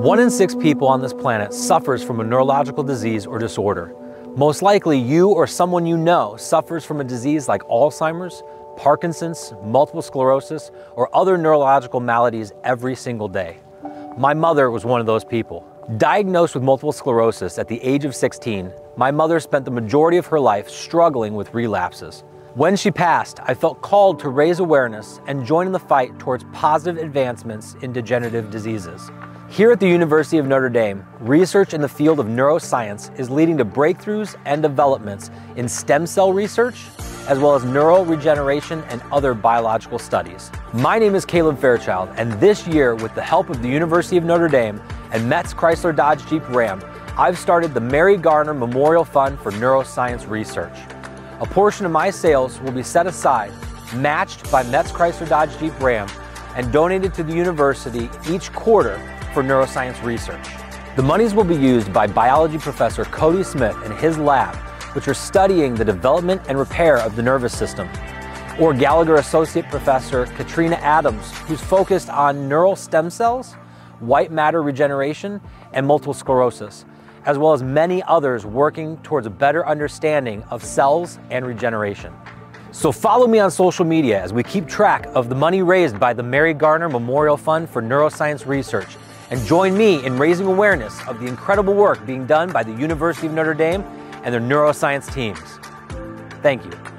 One in six people on this planet suffers from a neurological disease or disorder. Most likely, you or someone you know suffers from a disease like Alzheimer's, Parkinson's, multiple sclerosis, or other neurological maladies every single day. My mother was one of those people. Diagnosed with multiple sclerosis at the age of 16, my mother spent the majority of her life struggling with relapses. When she passed, I felt called to raise awareness and join in the fight towards positive advancements in degenerative diseases. Here at the University of Notre Dame, research in the field of neuroscience is leading to breakthroughs and developments in stem cell research, as well as neural regeneration and other biological studies. My name is Caleb Fairchild, and this year, with the help of the University of Notre Dame and Metz Chrysler Dodge Jeep Ram, I've started the Mary Garner Memorial Fund for Neuroscience Research. A portion of my sales will be set aside, matched by Metz Chrysler Dodge Jeep Ram, and donated to the university each quarter for neuroscience research. The monies will be used by biology professor Cody Smith and his lab, which are studying the development and repair of the nervous system, or Gallagher Associate Professor Katrina Adams, who's focused on neural stem cells, white matter regeneration, and multiple sclerosis, as well as many others working towards a better understanding of cells and regeneration. So follow me on social media as we keep track of the money raised by the Mary Garner Memorial Fund for Neuroscience Research and join me in raising awareness of the incredible work being done by the University of Notre Dame and their neuroscience teams. Thank you.